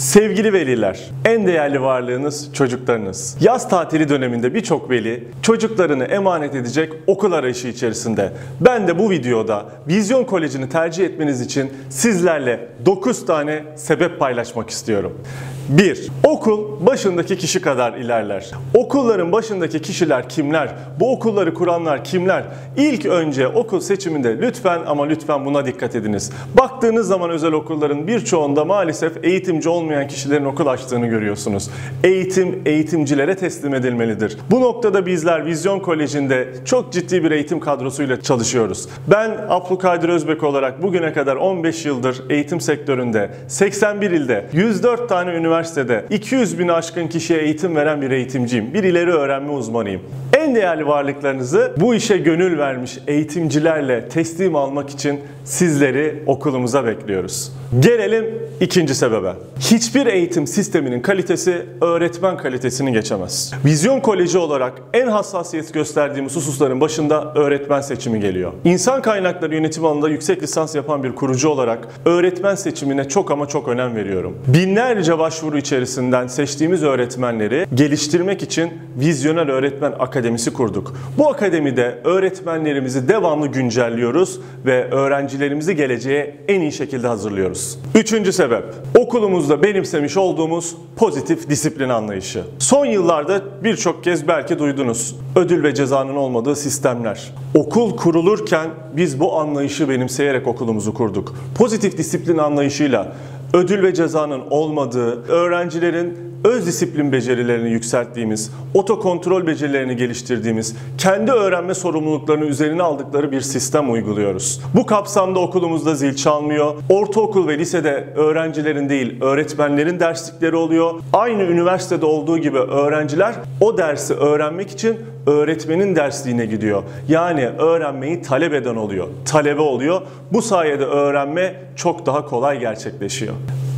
Sevgili veliler, en değerli varlığınız çocuklarınız. Yaz tatili döneminde birçok veli çocuklarını emanet edecek okul arayışı içerisinde. Ben de bu videoda Vizyon Koleji'ni tercih etmeniz için sizlerle 9 tane sebep paylaşmak istiyorum. 1. Okul başındaki kişi kadar ilerler. Okulların başındaki kişiler kimler? Bu okulları kuranlar kimler? İlk önce okul seçiminde lütfen ama lütfen buna dikkat ediniz. Baktığınız zaman özel okulların birçoğunda maalesef eğitimci olmayan kişilerin okul açtığını görüyorsunuz. Eğitim eğitimcilere teslim edilmelidir. Bu noktada bizler Vizyon Koleji'nde çok ciddi bir eğitim kadrosuyla çalışıyoruz. Ben Abdülkadir Özbek olarak bugüne kadar 15 yıldır eğitim sektöründe 81 ilde 104 tane üniversitede 200 bin aşkın kişiye eğitim veren bir eğitimciyim. Bir ileri öğrenme uzmanıyım. En değerli varlıklarınızı bu işe gönül vermiş eğitimcilerle teslim almak için sizleri okulumuza bekliyoruz. Gelelim ikinci sebebe. Hiçbir eğitim sisteminin kalitesi öğretmen kalitesini geçemez. Vizyon Koleji olarak en hassasiyet gösterdiğimiz hususların başında öğretmen seçimi geliyor. İnsan kaynakları yönetimi alanında yüksek lisans yapan bir kurucu olarak öğretmen seçimine çok ama çok önem veriyorum. Binlerce başvuru içerisinden seçtiğimiz öğretmenleri geliştirmek için Vizyonel Öğretmen Akademisi kurduk. Bu akademide öğretmenlerimizi devamlı güncelliyoruz ve öğrencilerimizi geleceğe en iyi şekilde hazırlıyoruz. Üçüncü sebep, okulumuzda benimsemiş olduğumuz pozitif disiplin anlayışı. Son yıllarda birçok kez belki duydunuz. Ödül ve cezanın olmadığı sistemler. Okul kurulurken biz bu anlayışı benimseyerek okulumuzu kurduk. Pozitif disiplin anlayışıyla ödül ve cezanın olmadığı, öğrencilerin öz disiplin becerilerini yükselttiğimiz, otokontrol becerilerini geliştirdiğimiz, kendi öğrenme sorumluluklarını üzerine aldıkları bir sistem uyguluyoruz. Bu kapsamda okulumuzda zil çalmıyor. Ortaokul ve lisede öğrencilerin değil, öğretmenlerin derslikleri oluyor. Aynı üniversitede olduğu gibi öğrenciler o dersi öğrenmek için öğretmenin dersliğine gidiyor. Yani öğrenmeyi talep eden oluyor. Talebe oluyor. Bu sayede öğrenme çok daha kolay gerçekleşiyor.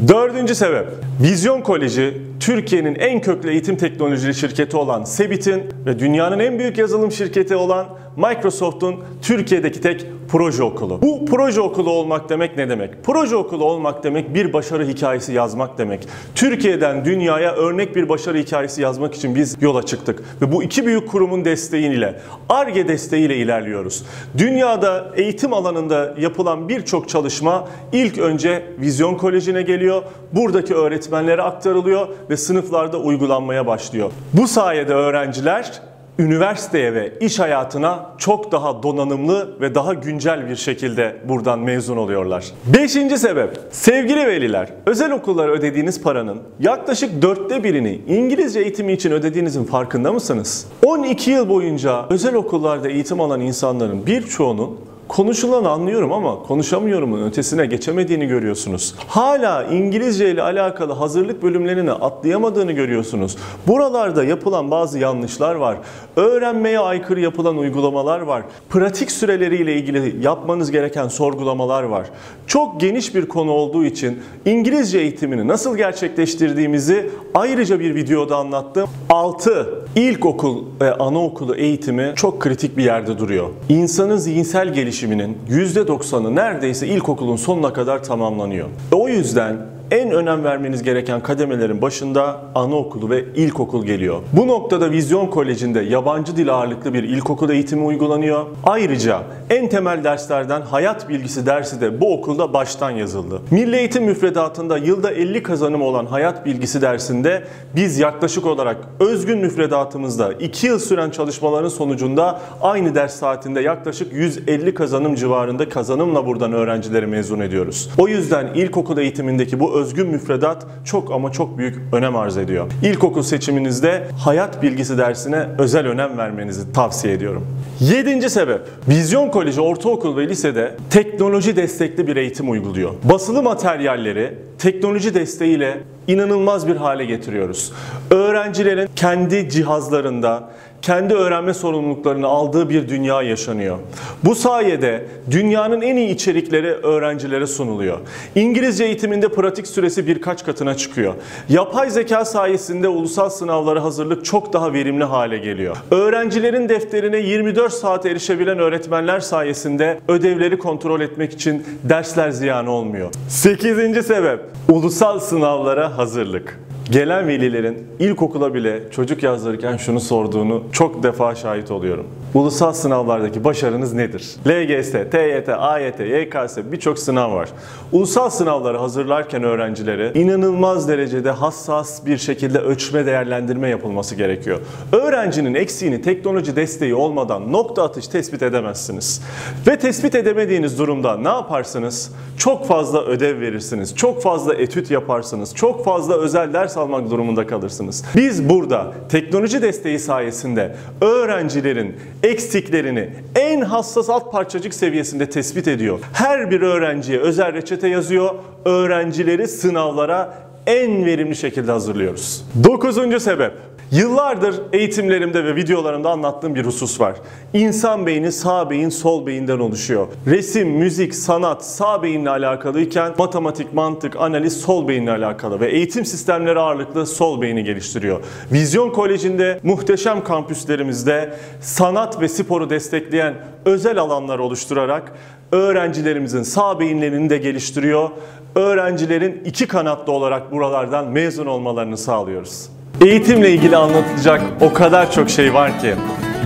Dördüncü sebep. Vizyon Koleji Türkiye'nin en köklü eğitim teknolojileri şirketi olan Sebit'in ve dünyanın en büyük yazılım şirketi olan Microsoft'un Türkiye'deki tek proje okulu. Bu proje okulu olmak demek ne demek? Proje okulu olmak demek bir başarı hikayesi yazmak demek. Türkiye'den dünyaya örnek bir başarı hikayesi yazmak için biz yola çıktık. Ve bu iki büyük kurumun desteğiyle, ARGE desteğiyle ilerliyoruz. Dünyada eğitim alanında yapılan birçok çalışma ilk önce Vizyon Koleji'ne geliyor. Buradaki öğretmenlere aktarılıyor ve sınıflarda uygulanmaya başlıyor. Bu sayede öğrenciler üniversiteye ve iş hayatına çok daha donanımlı ve daha güncel bir şekilde buradan mezun oluyorlar. Beşinci sebep, sevgili veliler, özel okullara ödediğiniz paranın yaklaşık dörtte birini İngilizce eğitimi için ödediğinizin farkında mısınız? 12 yıl boyunca özel okullarda eğitim alan insanların birçoğunun konuşulanı anlıyorum ama konuşamıyorumun ötesine geçemediğini görüyorsunuz. Hala İngilizce ile alakalı hazırlık bölümlerini atlayamadığını görüyorsunuz. Buralarda yapılan bazı yanlışlar var. Öğrenmeye aykırı yapılan uygulamalar var. Pratik süreleriyle ilgili yapmanız gereken sorgulamalar var. Çok geniş bir konu olduğu için İngilizce eğitimini nasıl gerçekleştirdiğimizi ayrıca bir videoda anlattım. 6. İlkokul ve anaokulu eğitimi çok kritik bir yerde duruyor. İnsanın zihinsel gelişiminin %90'ı neredeyse ilkokulun sonuna kadar tamamlanıyor. O yüzden en önem vermeniz gereken kademelerin başında anaokulu ve ilkokul geliyor. Bu noktada Vizyon Koleji'nde yabancı dil ağırlıklı bir ilkokul eğitimi uygulanıyor. Ayrıca en temel derslerden hayat bilgisi dersi de bu okulda baştan yazıldı. Milli Eğitim müfredatında yılda 50 kazanım olan hayat bilgisi dersinde biz yaklaşık olarak özgün müfredatımızda 2 yıl süren çalışmaların sonucunda aynı ders saatinde yaklaşık 150 kazanım civarında kazanımla buradan öğrencileri mezun ediyoruz. O yüzden ilkokul eğitimindeki bu özgün müfredat çok ama çok büyük önem arz ediyor. İlkokul seçiminizde hayat bilgisi dersine özel önem vermenizi tavsiye ediyorum. Yedinci sebep. Vizyon Koleji ortaokul ve lisede teknoloji destekli bir eğitim uyguluyor. Basılı materyalleri teknoloji desteğiyle inanılmaz bir hale getiriyoruz. Öğrencilerin kendi cihazlarında kendi öğrenme sorumluluklarını aldığı bir dünya yaşanıyor. Bu sayede dünyanın en iyi içerikleri öğrencilere sunuluyor. İngilizce eğitiminde pratik süresi birkaç katına çıkıyor. Yapay zeka sayesinde ulusal sınavlara hazırlık çok daha verimli hale geliyor. Öğrencilerin defterine 24 saat erişebilen öğretmenler sayesinde ödevleri kontrol etmek için dersler ziyan olmuyor. 8. sebep ulusal sınavlara hazırlık. Gelen velilerin ilkokula bile çocuk yazdırırken şunu sorduğunu çok defa şahit oluyorum. Ulusal sınavlardaki başarınız nedir? LGS, TYT, AYT, YKS birçok sınav var. Ulusal sınavları hazırlarken öğrencilere inanılmaz derecede hassas bir şekilde ölçme değerlendirme yapılması gerekiyor. Öğrencinin eksiğini teknoloji desteği olmadan nokta atış tespit edemezsiniz. Ve tespit edemediğiniz durumda ne yaparsınız? Çok fazla ödev verirsiniz, çok fazla etüt yaparsınız, çok fazla özel ders almak durumunda kalırsınız. Biz burada teknoloji desteği sayesinde öğrencilerin eksiklerini en hassas alt parçacık seviyesinde tespit ediyor. Her bir öğrenciye özel reçete yazıyor. Öğrencileri sınavlara en verimli şekilde hazırlıyoruz. Dokuzuncu sebep. Yıllardır eğitimlerimde ve videolarımda anlattığım bir husus var. İnsan beyni sağ beyin sol beyinden oluşuyor. Resim, müzik, sanat sağ beyinle alakalıyken matematik, mantık, analiz sol beyinle alakalı ve eğitim sistemleri ağırlıklı sol beyni geliştiriyor. Vizyon Koleji'nde muhteşem kampüslerimizde sanat ve sporu destekleyen özel alanlar oluşturarak öğrencilerimizin sağ beyinlerini de geliştiriyor. Öğrencilerin iki kanatlı olarak buralardan mezun olmalarını sağlıyoruz. Eğitimle ilgili anlatılacak o kadar çok şey var ki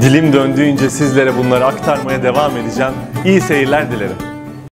dilim döndüğünce sizlere bunları aktarmaya devam edeceğim. İyi seyirler dilerim.